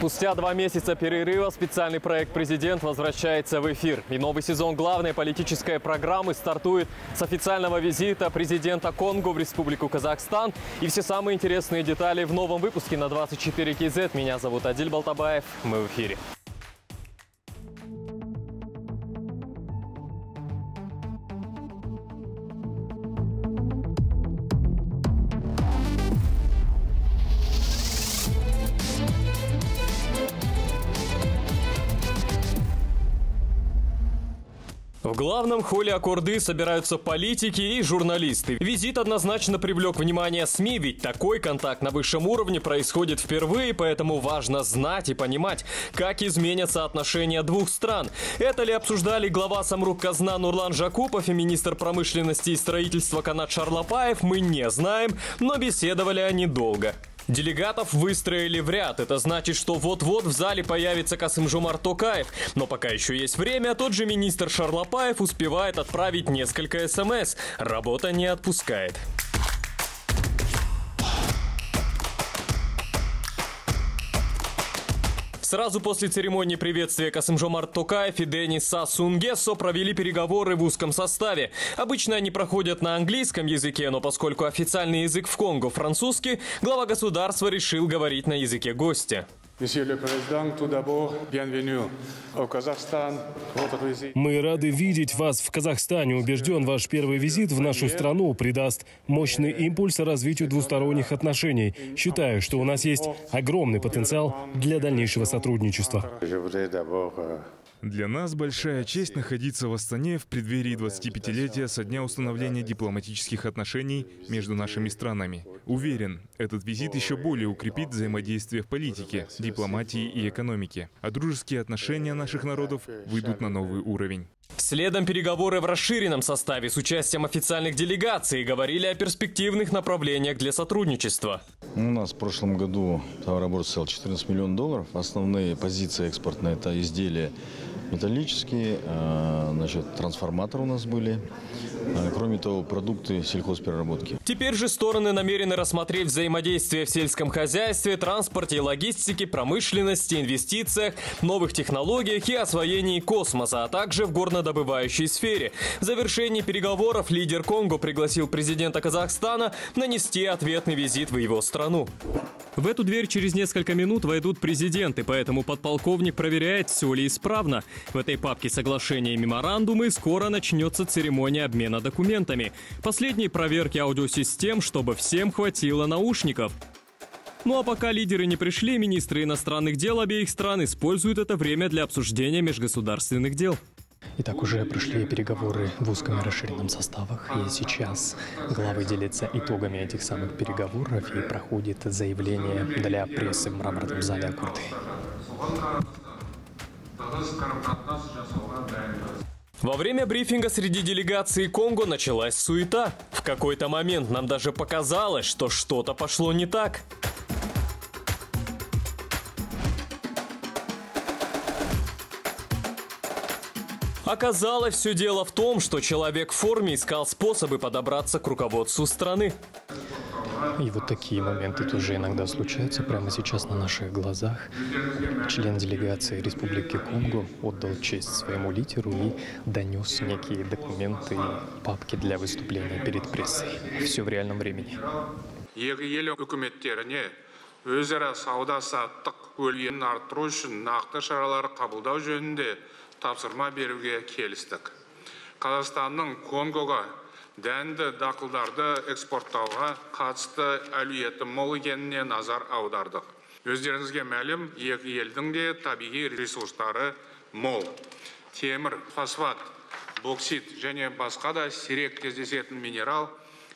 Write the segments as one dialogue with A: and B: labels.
A: Спустя два месяца перерыва специальный проект «Президент» возвращается в эфир. И новый сезон главной политической программы стартует с официального визита президента Конго в Республику Казахстан. И все самые интересные детали в новом выпуске на 24 КЗ. Меня зовут Адиль Балтабаев. Мы в эфире. В главном холле Аккорды собираются политики и журналисты. Визит однозначно привлек внимание СМИ, ведь такой контакт на высшем уровне происходит впервые, поэтому важно знать и понимать, как изменятся отношения двух стран. Это ли обсуждали глава Самрук Казна Нурлан Жакупов и министр промышленности и строительства Канат Шарлапаев, мы не знаем, но беседовали они долго. Делегатов выстроили в ряд. Это значит, что вот-вот в зале появится Касымжумар Токаев. Но пока еще есть время, тот же министр Шарлапаев успевает отправить несколько СМС. Работа не отпускает. Сразу после церемонии приветствия Касымжомар Токаев и Денис Сасунгесо провели переговоры в узком составе. Обычно они проходят на английском языке, но поскольку официальный язык в Конго французский, глава государства решил говорить на языке гостя.
B: Monsieur le Président, tout d'abord, bienvenue au Kazakhstan. Votre visite
C: Мы рады видеть вас в Казахстане. Убежден, ваш первый визит в нашу страну придаст мощный импульс развитию двусторонних отношений. Считаю, что у нас есть огромный потенциал для дальнейшего сотрудничества.
D: Для нас большая честь находиться в Астане в преддверии 25-летия со дня установления дипломатических отношений между нашими странами. Уверен, этот визит еще более укрепит взаимодействие в политике, дипломатии и экономике, а дружеские отношения наших народов выйдут на новый уровень.
A: Следом переговоры в расширенном составе с участием официальных делегаций говорили о перспективных направлениях для сотрудничества.
E: У нас в прошлом году товарооборот составил 14 миллионов долларов. Основные позиции экспортные – это изделия металлические, э, значит, трансформаторы у нас были. Э, Кроме того, продукты сельхозпереработки.
A: Теперь же стороны намерены рассмотреть взаимодействие в сельском хозяйстве, транспорте и логистике, промышленности, инвестициях, новых технологиях и освоении космоса, а также в горнодобывающей сфере. В завершении переговоров лидер Конго пригласил президента Казахстана нанести ответный визит в его страну. В эту дверь через несколько минут войдут президенты, поэтому подполковник проверяет, все ли исправно. В этой папке соглашения и меморандумы скоро начнется церемония обмена документами. Последние проверки аудиосистем, чтобы всем хватило наушников. Ну а пока лидеры не пришли, министры иностранных дел обеих стран используют это время для обсуждения межгосударственных дел.
F: Итак, уже прошли переговоры в узком и расширенном составах, и сейчас главы делятся итогами этих самых переговоров и проходит заявление для прессы в мраморном зале Аккорды.
A: Во время брифинга среди делегации Конго началась суета. В какой-то момент нам даже показалось, что что-то пошло не так. Оказалось, все дело в том, что человек в форме искал способы подобраться к руководству страны.
F: И вот такие моменты тоже иногда случаются прямо сейчас на наших глазах. Член делегации Республики Конго отдал честь своему лидеру и донес некие документы и папки для выступления перед прессой. Все в реальном времени.
G: екі ел үкіметтеріне өзара сауда саттық көлемін арттыру үшін нақты шаралар қабылдау жөнінде тапсырма беруге келістік. Қазақстанның конгоға дәнді дақылдарды экспорттауға қатысты әлеуеті мол екеніне назар аудардық. Өздеріңізге мәлім екі елдің де табиғи ресурстары мол. Темір фосфат боксит және басқа да сирек кездесетін минерал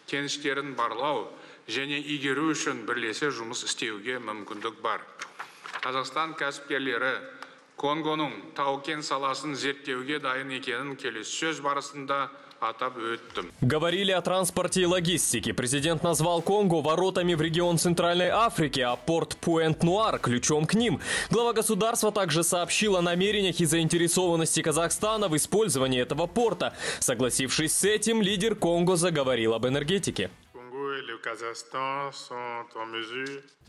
G: кеніштерін барлау және игеру үшін бірлесе жұмыс істеуге мүмкіндік бар. Қазақстан кәсіпкерлері конгоның тау кен саласын зерттеуге дайын екенін келіссөз барысында атап өттім
A: Говорили о транспорте и логистике. Президент назвал Конго воротами в регион Центральной Африки, а порт Пуэнт-Нуар – ключом к ним. Глава государства также сообщил о намерениях и заинтересованности Казахстана в использовании этого порта. Согласившись с этим, лидер Конго заговорил об энергетике.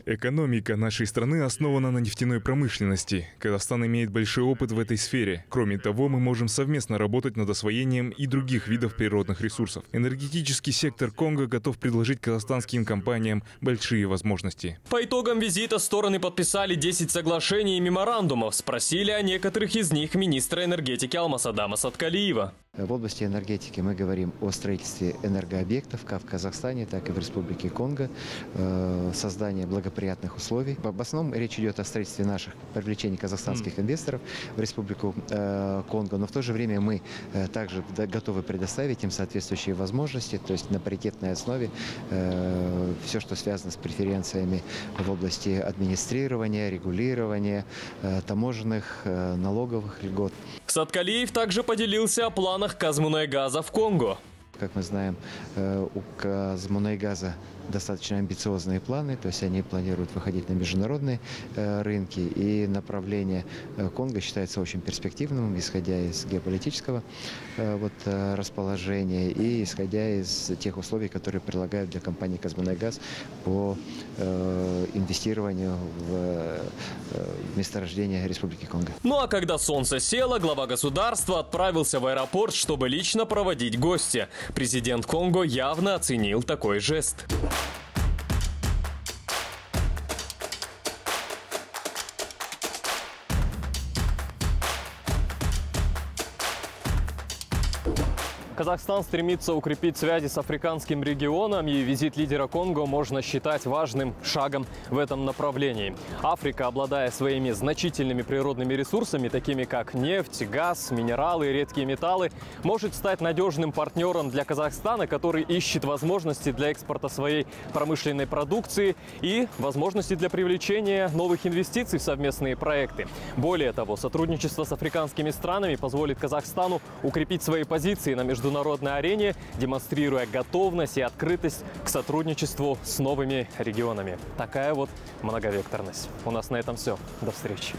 D: Экономика нашей страны основана на нефтяной промышленности. Казахстан имеет большой опыт в этой сфере. Кроме того, мы можем совместно работать над освоением и других видов природных ресурсов. Энергетический сектор Конго готов предложить казахстанским компаниям большие возможности.
A: По итогам визита стороны подписали 10 соглашений и меморандумов. Спросили о некоторых из них министра энергетики Алмасадама Саткалиева.
H: В области энергетики мы говорим о строительстве энергообъектов как в Казахстане, так и в Республике Конго, э, создание благоприятных условий. В основном речь идет о строительстве наших, привлечении казахстанских инвесторов в Республику э, Конго, но в то же время мы э, также готовы предоставить им соответствующие возможности, то есть на паритетной основе все, что связано с преференциями в области администрирования, регулирования, таможенных, налоговых льгот.
A: Саткалиев также поделился о планах Казмунайгаза в Конго.
H: Как мы знаем, э, у Казмунайгаза достаточно амбициозные планы, то есть они планируют выходить на международные э, рынки, и направление э, Конго считается очень перспективным, исходя из геополитического э, вот, расположения и исходя из тех условий, которые предлагают для компании Казмунайгаз по инвестированию в месторождение Республики Конго.
A: Ну а когда солнце село, глава государства отправился в аэропорт, чтобы лично проводить гостя. Президент Конго явно оценил такой жест. Казахстан стремится укрепить связи с африканским регионом, и визит лидера Конго можно считать важным шагом в этом направлении. Африка, обладая своими значительными природными ресурсами, такими как нефть, газ, минералы и редкие металлы, может стать надежным партнером для Казахстана, который ищет возможности для экспорта своей промышленной продукции и возможности для привлечения новых инвестиций в совместные проекты. Более того, сотрудничество с африканскими странами позволит Казахстану укрепить свои позиции на международной арене, демонстрируя готовность и открытость к сотрудничеству с новыми регионами. Такая вот многовекторность. У нас на этом все. До встречи.